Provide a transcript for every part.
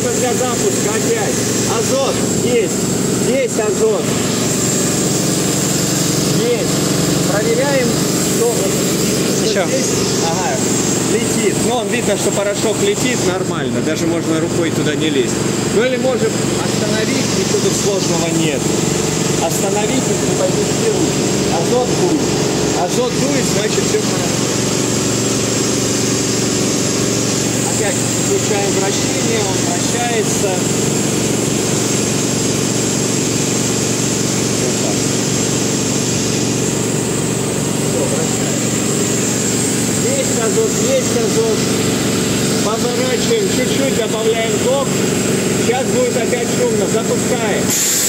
надо для запуска опять. Азот есть. Есть азот. Есть. Проверяем, что, Еще. здесь. Ага, летит. Ну, он видно, что порошок летит нормально. Даже можно рукой туда не лезть. Ну, или можем остановить, ничего тут сложного нет. Остановить и повести руки. Азот дует. Азот дует, значит, все хорошо. Опять включаем вращение, он так. Вращается. Есть азот, есть азот. Поворачиваем, чуть-чуть добавляем ток. Сейчас будет опять шумно. Запускаем.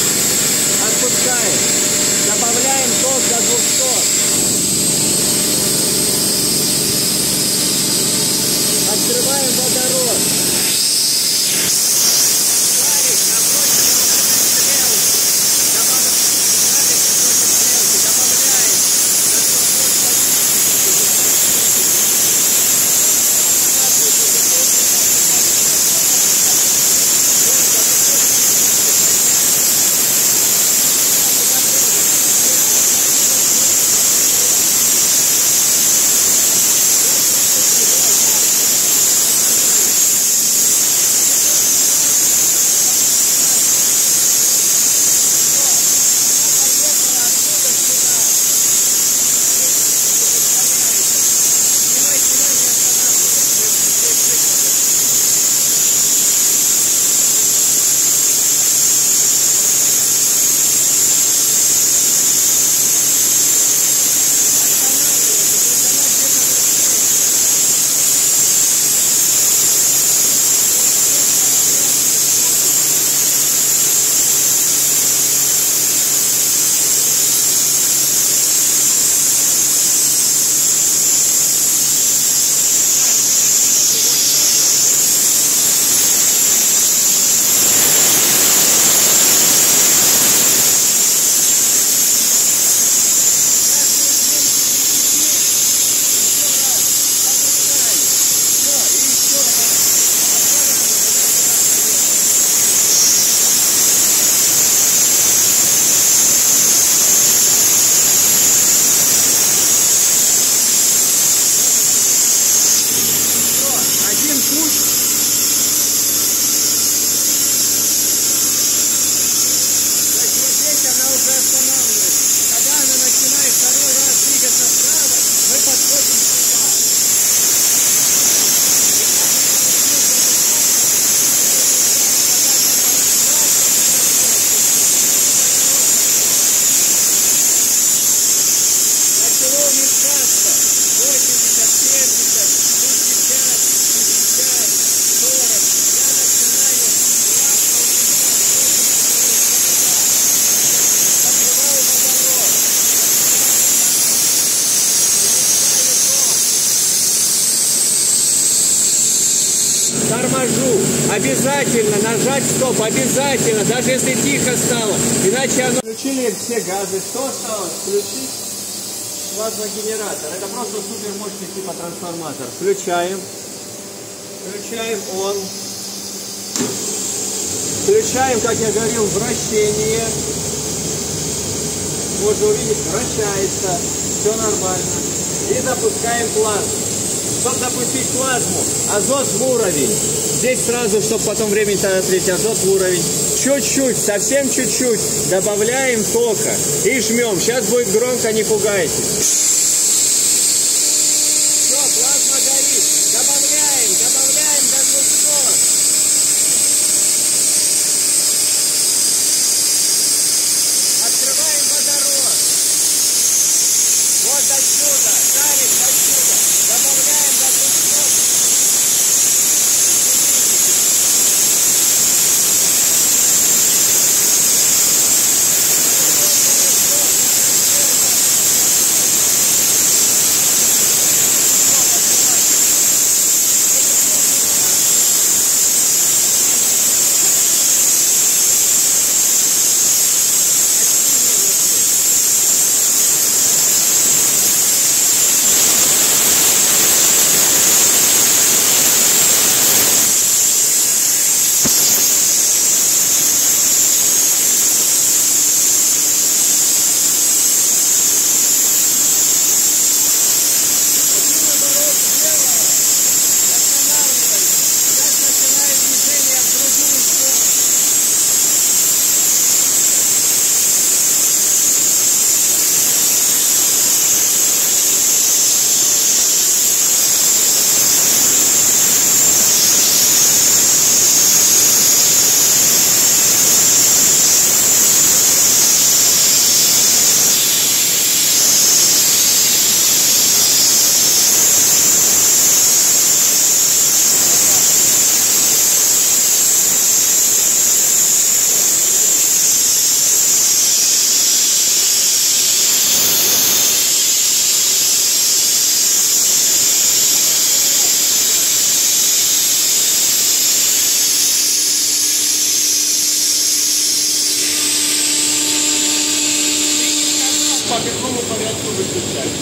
Торможу. Обязательно нажать стоп. Обязательно. Даже если тихо стало. Иначе оно... Включили все газы. Что осталось? Включить плазмогенератор. Это просто супер мощный типа трансформатор. Включаем. Включаем он. Включаем, как я говорил, вращение. Можно увидеть, вращается. Все нормально. И запускаем плазму. Чтобы запустить плазму, азот в уровень. Здесь сразу, чтобы потом времени ответить, азот в уровень. Чуть-чуть, совсем чуть-чуть добавляем тока и жмем. Сейчас будет громко, не пугайтесь.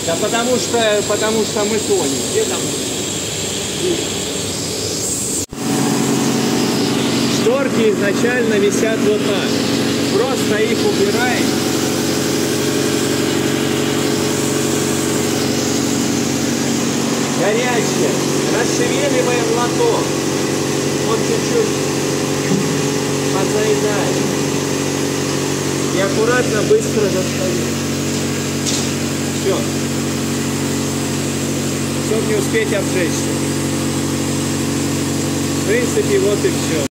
Да потому что, потому что мы тонем. Где там? Шторки изначально висят вот так. Просто их убираем. Горячие. Расшевеливаем лоток. Он чуть-чуть подзаедает. И аккуратно, быстро достаем. Все. Чтобы не успеть обжечься. В принципе, вот и все.